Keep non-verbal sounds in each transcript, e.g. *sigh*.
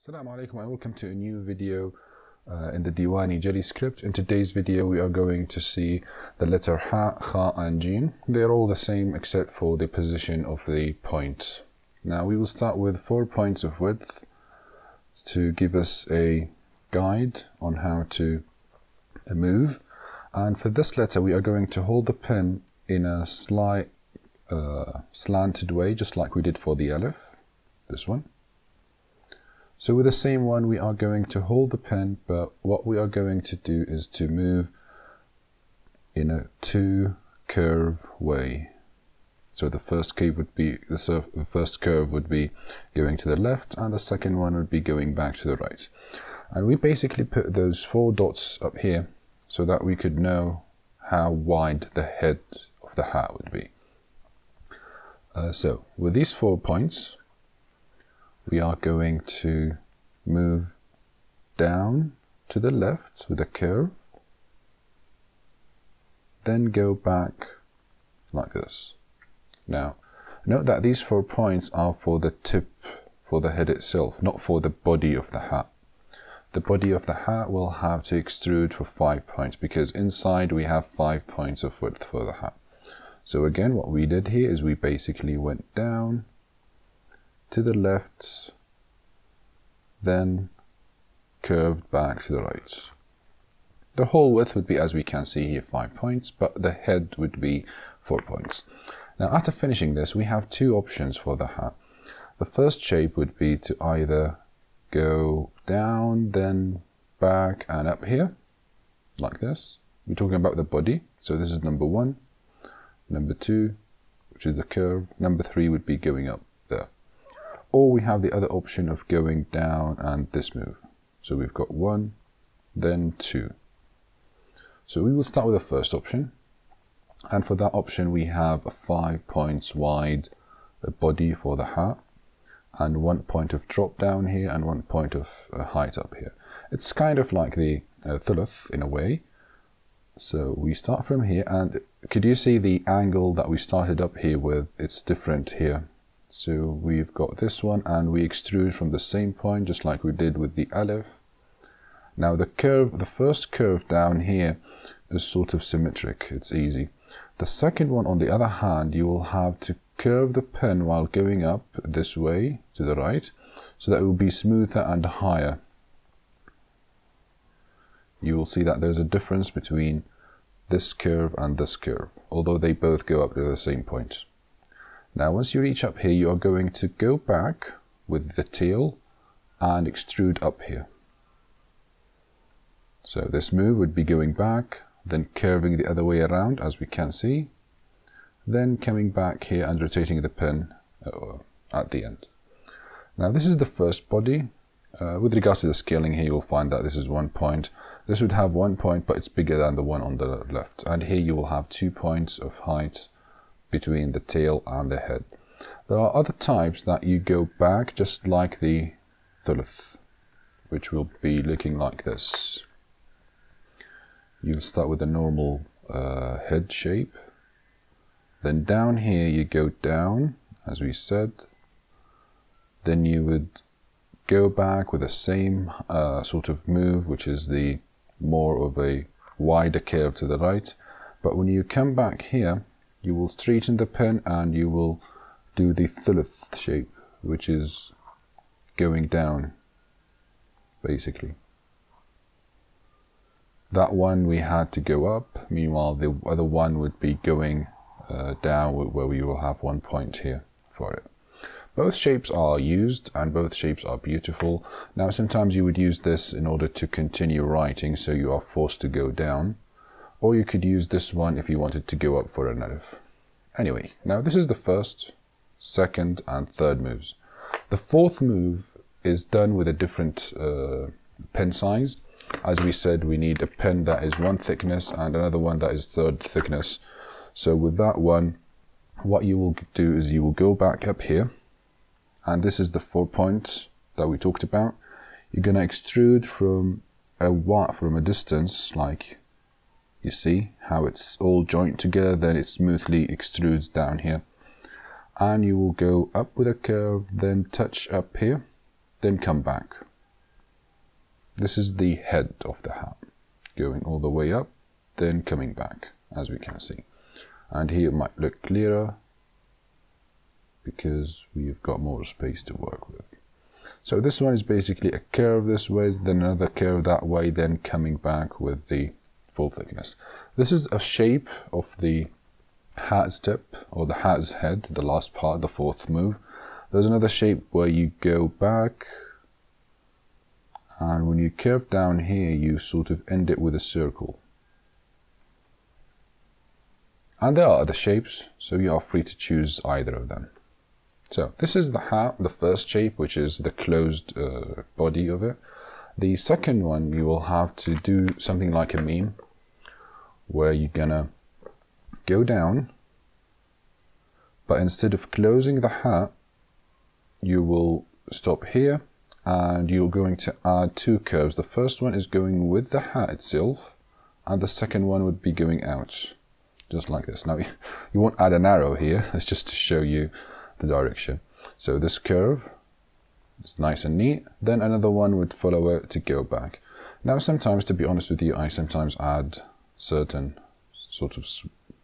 Assalamu alaikum and welcome to a new video uh, in the Diwani Jali script. In today's video we are going to see the letter Ha, Kha and Jim. They're all the same except for the position of the points. Now we will start with four points of width to give us a guide on how to move. And for this letter we are going to hold the pen in a slight uh, slanted way just like we did for the Aleph, this one. So with the same one, we are going to hold the pen, but what we are going to do is to move in a two curve way. So the first curve would be the, the first curve would be going to the left, and the second one would be going back to the right. And we basically put those four dots up here so that we could know how wide the head of the hat would be. Uh, so with these four points, we are going to move down to the left with a curve, then go back like this. Now, note that these four points are for the tip, for the head itself, not for the body of the hat. The body of the hat will have to extrude for five points because inside we have five points of width for the hat. So again, what we did here is we basically went down to the left, then curved back to the right. The whole width would be, as we can see here, 5 points, but the head would be 4 points. Now after finishing this, we have two options for the hat. The first shape would be to either go down, then back and up here, like this. We're talking about the body, so this is number one. Number two, which is the curve. Number three would be going up or we have the other option of going down and this move. So we've got one, then two. So we will start with the first option. And for that option, we have a five points wide body for the hat and one point of drop down here and one point of uh, height up here. It's kind of like the uh, thuluth in a way. So we start from here and could you see the angle that we started up here with? It's different here so we've got this one and we extrude from the same point just like we did with the Aleph. Now the curve, the first curve down here is sort of symmetric, it's easy. The second one on the other hand, you will have to curve the pen while going up this way to the right so that it will be smoother and higher. You will see that there's a difference between this curve and this curve, although they both go up to the same point. Now once you reach up here, you are going to go back with the tail and extrude up here. So this move would be going back, then curving the other way around as we can see, then coming back here and rotating the pin uh, at the end. Now this is the first body. Uh, with regards to the scaling here, you'll find that this is one point. This would have one point, but it's bigger than the one on the left. And here you will have two points of height between the tail and the head. There are other types that you go back just like the thuluth, which will be looking like this. You'll start with a normal uh, head shape. Then down here you go down, as we said. Then you would go back with the same uh, sort of move, which is the more of a wider curve to the right. But when you come back here, you will straighten the pen and you will do the thuluth shape which is going down basically. That one we had to go up. Meanwhile the other one would be going uh, down where we will have one point here for it. Both shapes are used and both shapes are beautiful. Now sometimes you would use this in order to continue writing so you are forced to go down or you could use this one if you wanted to go up for an Aleph. Anyway, now this is the first, second, and third moves. The fourth move is done with a different uh, pen size. As we said, we need a pen that is one thickness and another one that is third thickness. So with that one, what you will do is you will go back up here, and this is the four point that we talked about. You're going to extrude from a from a distance like you see how it's all joined together, then it smoothly extrudes down here. And you will go up with a curve, then touch up here, then come back. This is the head of the hat, going all the way up, then coming back, as we can see. And here it might look clearer because we've got more space to work with. So this one is basically a curve this way, then another curve that way, then coming back with the full thickness. This is a shape of the hat's tip or the hat's head, the last part, the fourth move. There's another shape where you go back and when you curve down here you sort of end it with a circle. And there are other shapes, so you are free to choose either of them. So this is the hat, the first shape, which is the closed uh, body of it. The second one, you will have to do something like a mim, where you're gonna go down, but instead of closing the hat, you will stop here, and you're going to add two curves. The first one is going with the hat itself, and the second one would be going out, just like this. Now, *laughs* you won't add an arrow here, it's just to show you the direction. So this curve is nice and neat. Then another one would follow it to go back. Now sometimes, to be honest with you, I sometimes add certain sort of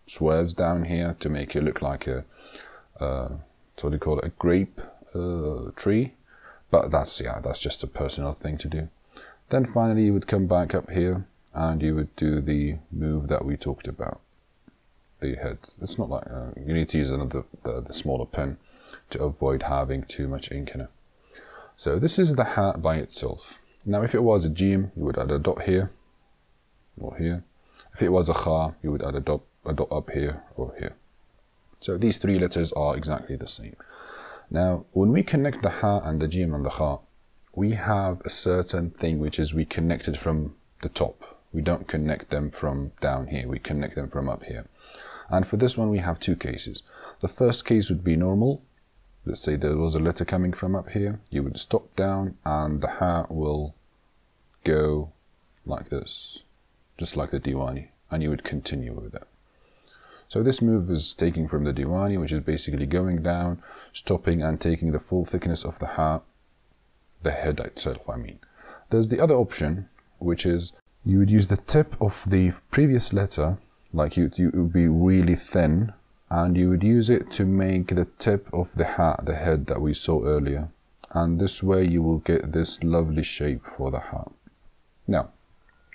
swerves down here to make it look like a, uh, what do you call it, a grape uh, tree. But that's, yeah, that's just a personal thing to do. Then finally you would come back up here and you would do the move that we talked about. The head. It's not like, uh, you need to use another, the, the smaller pen to avoid having too much ink in it. So this is the hat by itself. Now if it was a jim, you would add a dot here or here. If it was a kha, you would add a dot, a dot up here or here. So these three letters are exactly the same. Now when we connect the ha and the jim and the kha, we have a certain thing which is we connect it from the top. We don't connect them from down here, we connect them from up here. And for this one we have two cases. The first case would be normal, let's say there was a letter coming from up here, you would stop down and the hat will go like this, just like the Diwani, and you would continue with it. So this move is taking from the Diwani, which is basically going down, stopping and taking the full thickness of the hat, the head itself, I mean. There's the other option, which is you would use the tip of the previous letter, like you, you would be really thin, and you would use it to make the tip of the hat the head that we saw earlier and this way you will get this lovely shape for the hat. Now,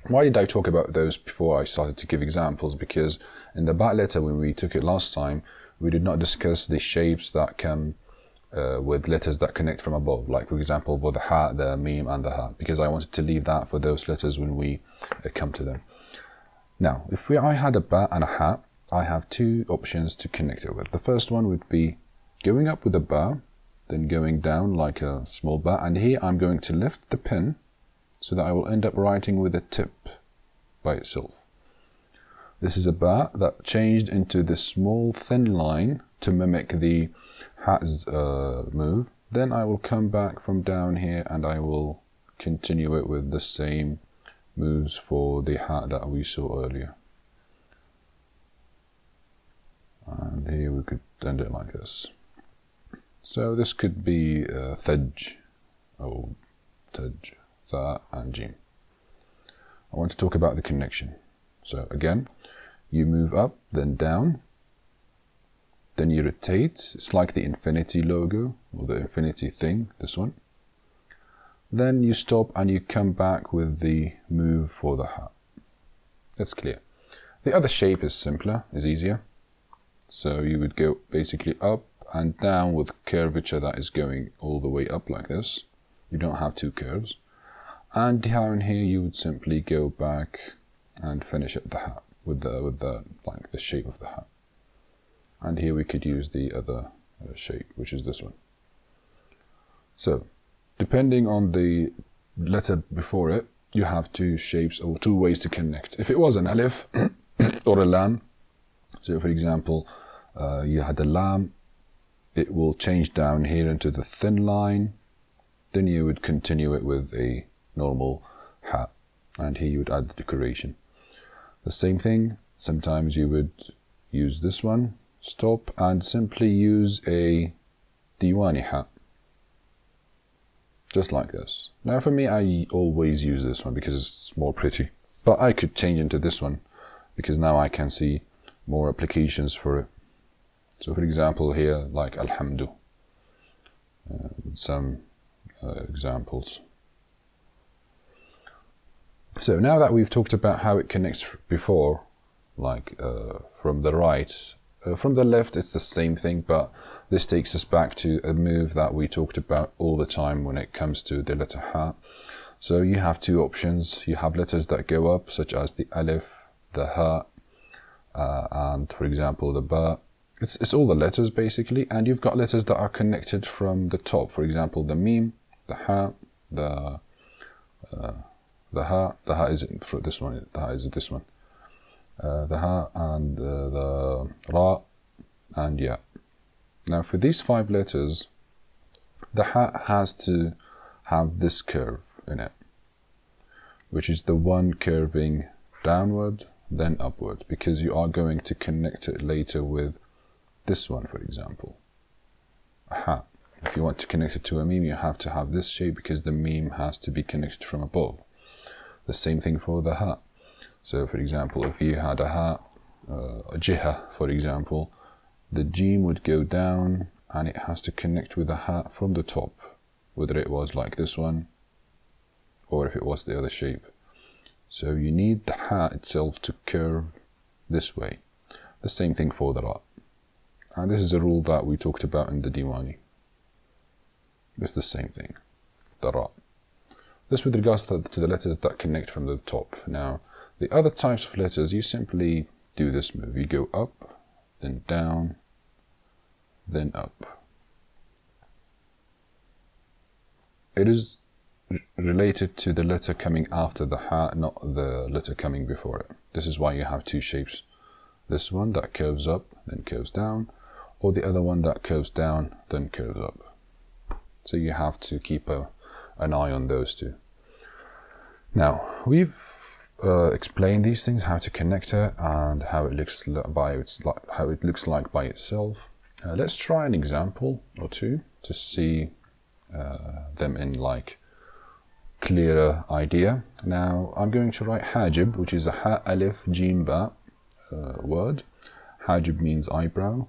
why did I talk about those before I started to give examples? Because in the back letter when we took it last time, we did not discuss the shapes that come uh, with letters that connect from above, like for example for the hat, the mim and the hat, because I wanted to leave that for those letters when we uh, come to them. Now, if we, I had a bat and a hat, I have two options to connect it with. The first one would be going up with a bar, then going down like a small bar, and here I'm going to lift the pen so that I will end up writing with a tip by itself. This is a bar that changed into this small thin line to mimic the hat's uh, move. Then I will come back from down here and I will continue it with the same moves for the hat that we saw earlier. and here we could end it like this. So this could be uh, Thaj, or Taj, And Jim. I want to talk about the connection. So again, you move up, then down, then you rotate. It's like the infinity logo, or the infinity thing, this one. Then you stop and you come back with the move for the hat. That's clear. The other shape is simpler, is easier. So you would go basically up and down with curvature that is going all the way up like this. You don't have two curves. And down here you would simply go back and finish up the hat with the with the like the shape of the hat. And here we could use the other uh, shape, which is this one. So, depending on the letter before it, you have two shapes or two ways to connect. If it was an alif *coughs* or a lam, so for example, uh, you had a lam, it will change down here into the thin line, then you would continue it with a normal hat, and here you would add the decoration. The same thing, sometimes you would use this one, stop, and simply use a Diwani hat. just like this. Now for me, I always use this one because it's more pretty. But I could change into this one because now I can see more applications for it. So for example here, like Alhamdu, uh, some uh, examples. So now that we've talked about how it connects before, like uh, from the right, uh, from the left it's the same thing, but this takes us back to a move that we talked about all the time when it comes to the letter Ha. So you have two options. You have letters that go up, such as the Alif, the Ha, uh, and for example the Ba. It's, it's all the letters basically, and you've got letters that are connected from the top. For example, the Mim, the Ha, the uh, the Ha, the Ha is for this one, the Ha is this one. Uh, the Ha and uh, the Ra and Ya. Now for these five letters, the Ha has to have this curve in it, which is the one curving downward, then upward, because you are going to connect it later with this one, for example. Ha. If you want to connect it to a mim, you have to have this shape because the mim has to be connected from above. The same thing for the ha. So, for example, if you had a ha, uh, a jiha, for example, the jim would go down and it has to connect with the ha from the top, whether it was like this one or if it was the other shape. So you need the ha itself to curve this way. The same thing for the ra. And this is a rule that we talked about in the Diwani. It's the same thing, the ra. This with regards to, the letters that connect from the top. Now, the other types of letters, you simply do this move. You go up, then down, then up. It is related to the letter coming after the ha, not the letter coming before it. This is why you have two shapes. This one that curves up, then curves down, or the other one that curves down, then curves up. So you have to keep a, an eye on those two. Now, we've uh, explained these things, how to connect it, and how it looks by its how it looks like by itself. Uh, let's try an example or two to see uh, them in like clearer idea. Now, I'm going to write hajib, which is a ha alif jim ba uh, word. Hajib means eyebrow.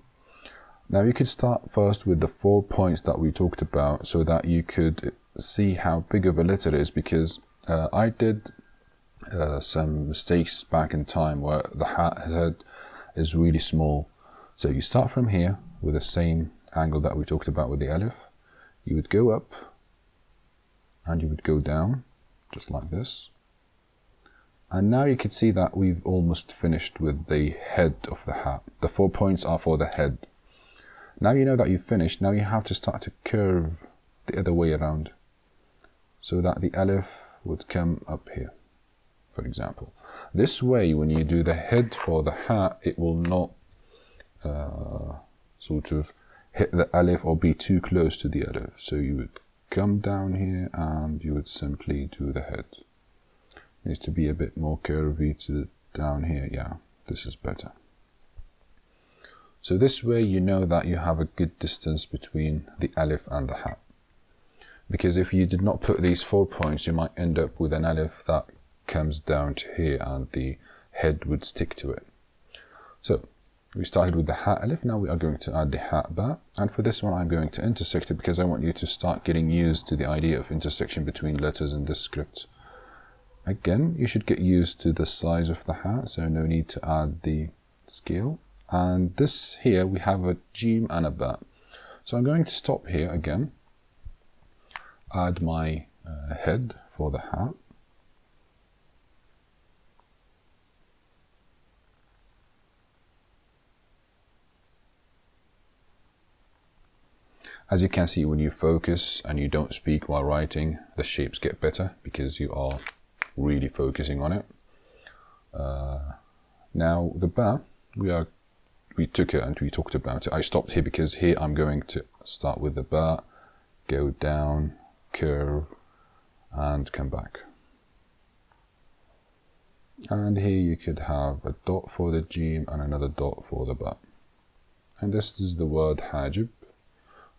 Now you could start first with the four points that we talked about so that you could see how big of a letter it is because uh, I did uh, some mistakes back in time where the hat head is really small. So you start from here with the same angle that we talked about with the alif. You would go up and you would go down just like this. And now you can see that we've almost finished with the head of the hat. The four points are for the head. Now you know that you've finished, now you have to start to curve the other way around so that the alif would come up here, for example. This way, when you do the head for the ha, it will not uh, sort of hit the alif or be too close to the alif. So you would come down here and you would simply do the head. It needs to be a bit more curvy to down here. Yeah, this is better. So this way you know that you have a good distance between the alif and the ha. Because if you did not put these four points, you might end up with an alif that comes down to here and the head would stick to it. So we started with the ha alif, now we are going to add the ha ba. And for this one, I'm going to intersect it because I want you to start getting used to the idea of intersection between letters in this script. Again, you should get used to the size of the ha, so no need to add the scale. And this here, we have a jim and a ba. So I'm going to stop here again add my uh, head for the hat. As you can see, when you focus and you don't speak while writing, the shapes get better because you are really focusing on it. Uh, now the ba, we are we took it and we talked about it. I stopped here because here I'm going to start with the ba, go down, curve and come back. And here you could have a dot for the jim and another dot for the ba. And this is the word hajib,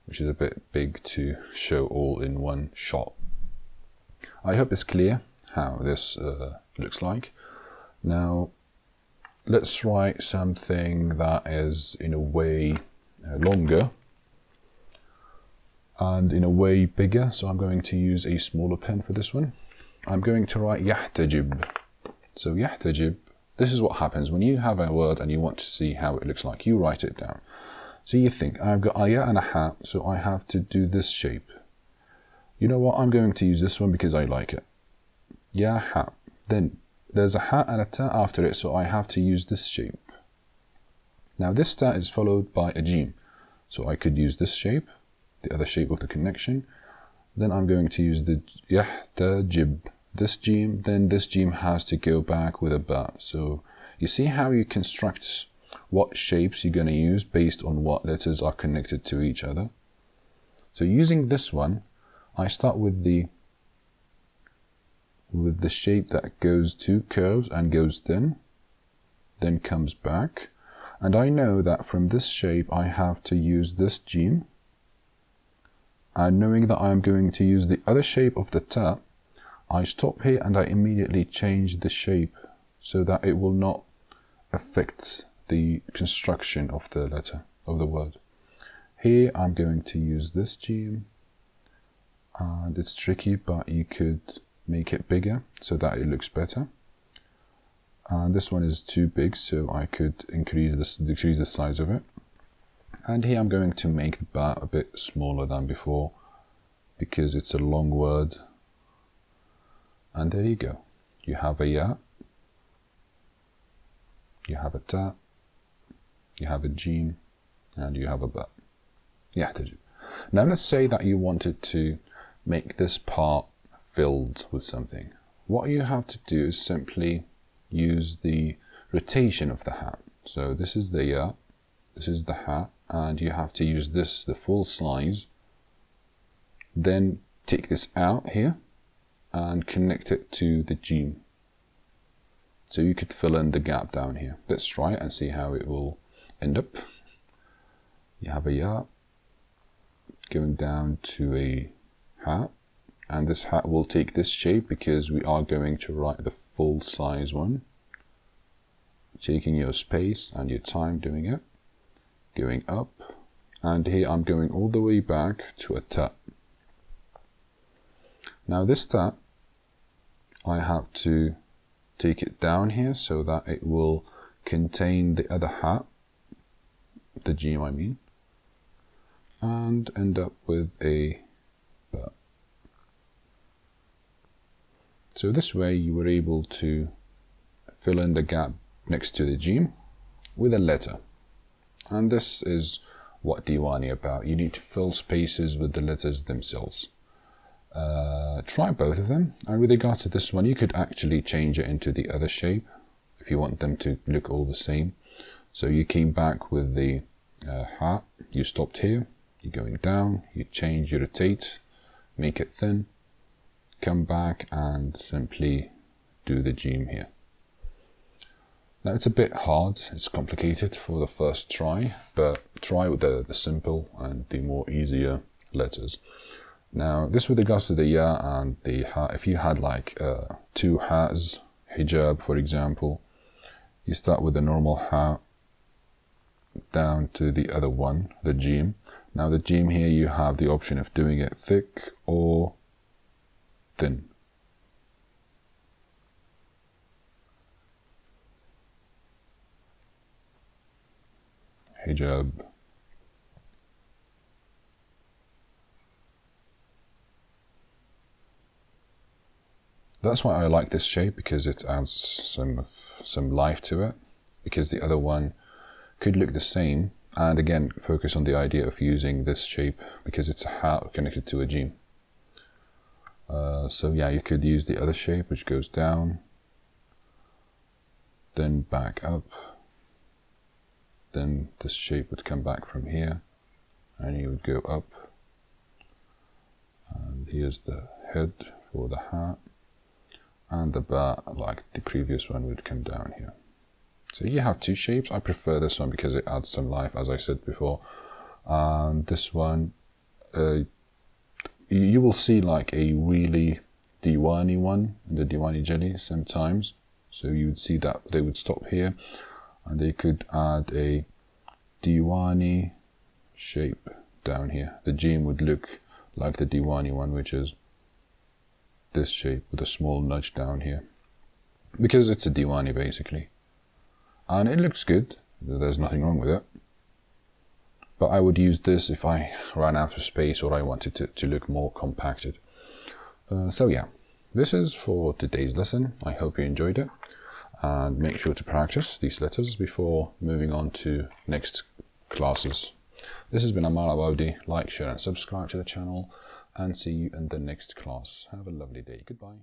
which is a bit big to show all in one shot. I hope it's clear how this uh, looks like. Now, let's write something that is in a way uh, longer and in a way bigger, so I'm going to use a smaller pen for this one. I'm going to write yahtajib. So yahtajib, this is what happens when you have a word and you want to see how it looks like. You write it down. So you think, I've got a ya and a ha, so I have to do this shape. You know what, I'm going to use this one because I like it. Ya. Then there's a ha and a ta after it, so I have to use this shape. Now this ta is followed by a jim. So I could use this shape, the other shape of the connection. Then I'm going to use the yahtajib. This jim, then this jim has to go back with a ba. So you see how you construct what shapes you're going to use based on what letters are connected to each other. So using this one, I start with the with the shape that goes to curves and goes thin, then comes back. And I know that from this shape I have to use this jim. And knowing that I'm going to use the other shape of the ta, I stop here and I immediately change the shape so that it will not affect the construction of the letter, of the word. Here I'm going to use this jim and it's tricky but you could make it bigger so that it looks better. And this one is too big so I could increase this decrease the size of it and here I'm going to make the bar a bit smaller than before because it's a long word. And there you go. You have a ya. You have a ta. You have a jim and you have a bat yeah did you now let's say that you wanted to make this part filled with something. What you have to do is simply use the rotation of the hat. So this is the ya. This is the hat and you have to use this, the full size. Then take this out here and connect it to the jim. So you could fill in the gap down here. Let's try it and see how it will end up. You have a ya going down to a hat and this hat will take this shape because we are going to write the full size one taking your space and your time doing it going up and here I'm going all the way back to a tap now this tap I have to take it down here so that it will contain the other hat the jim I mean and end up with a So this way you were able to fill in the gap next to the jim with a letter. And this is what Diwani about. You need to fill spaces with the letters themselves. Uh, try both of them. And with regard to this one, you could actually change it into the other shape if you want them to look all the same. So you came back with the uh, hat, you stopped here, you're going down, you change, you rotate, make it thin, come back and simply do the jim here. Now it's a bit hard, it's complicated for the first try, but try with the, the simple and the more easier letters. Now this with regards to the ya and the ha, if you had like uh, two has, hijab for example, you start with the normal ha down to the other one, the jim. Now the jim here you have the option of doing it thick or thin. Hijab. That's why I like this shape because it adds some some life to it. Because the other one could look the same, and again focus on the idea of using this shape because it's a hat connected to a jim. Uh, so yeah, you could use the other shape which goes down, then back up, then this shape would come back from here, and you would go up, and here's the head for the hat, and the ba, like the previous one, would come down here. So you have two shapes. I prefer this one because it adds some life, as I said before. And this one uh, you will see like a really Diwani one, the Diwani Jali sometimes. So you would see that they would stop here and they could add a Diwani shape down here. The jim would look like the Diwani one, which is this shape with a small nudge down here. Because it's a Diwani basically. And it looks good, there's nothing wrong with it. But I would use this if I ran out of space or I wanted to, to look more compacted. Uh, so yeah, this is for today's lesson. I hope you enjoyed it. And make sure to practice these letters before moving on to next classes. This has been Ammar Awawdeh. Like, share and subscribe to the channel and see you in the next class. Have a lovely day. Goodbye.